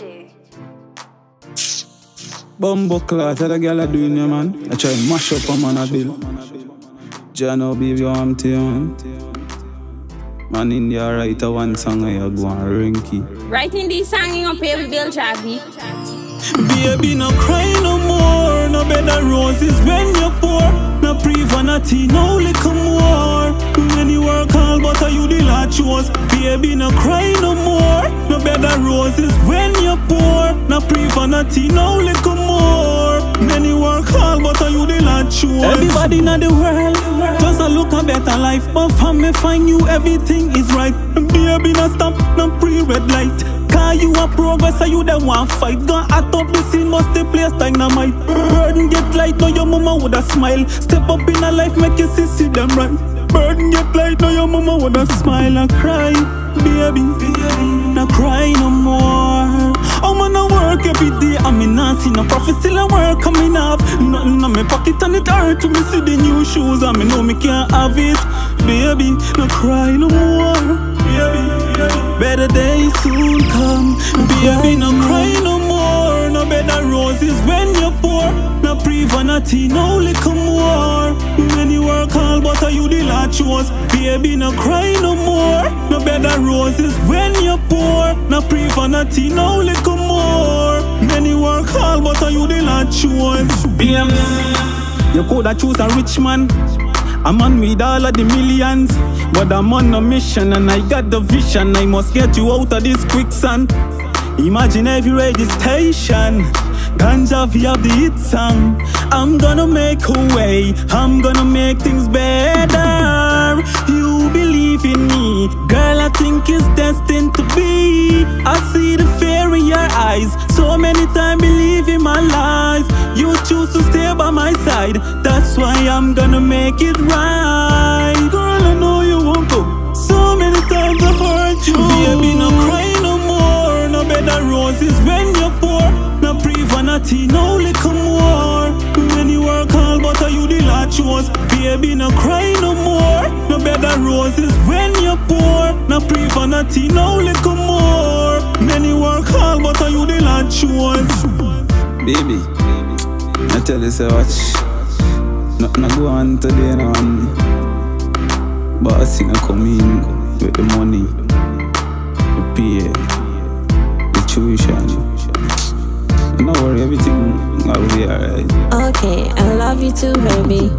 G. Bumbo clot, that a girl a doing you, man. I try to mash up a man a bill. Jano, baby, I'm telling Man, India write a one song and you go and rinky. Writing this song you pay with Bill Chavi. Baby, no cry no more. No better roses when you're poor. No pre-vanity, no little more. When you work hard, but are you the latch was? Baby, no cry No better roses when you're poor. No pre-vanity, no little more. Many work hard, but are you the was? Everybody in the world just a look a better life. But for me, find you, everything is right. Baby, no stop, no pre-red light. Cause you a progress, so you the one fight. Gone at up the scene, must the place dynamite. Burden get light, now your mama would a smile. Step up in a life, make you see, see them right. Burden get light, now your mama would a smile and cry. Baby, no cry no more. I'm on a work every day, I'm in not see no profit, still a work coming up. Nothing on my pocket and it hurt to me see the new shoes, and me know me can't have it. Baby, no cry no more. baby. Better days soon come. Baby, no cry Pre-vanity, no little more. You work hard, but are you the latch was? Baby, no cry no more. No better roses when you're poor. No pre-vanity, no little more. You work hard, but are you the latch was? BMs, you coulda choose a rich man. A man with all of the millions. But I'm on a mission and I got the vision. I must get you out of this quicksand. Imagine every radio station. DanJahv have the hit song. I'm gonna make a way. I'm gonna make things better. You believe in me, girl. I think it's destined to be. I see the fear in your eyes. So many times believe in my lies. You choose to stay by my side. That's why I'm gonna make it right. Pre-vanity, no little more. When you work hard, but are you the latch was? Baby, no cry no more. No better roses when you're poor. No pre-vanity, no little more. Many work hard, but are you the latch was? Baby, I tell you so watch. Nothing go on today, no. But I think I come in with the money, the pay, No worry, everything will be alright. Okay, I love you too, baby.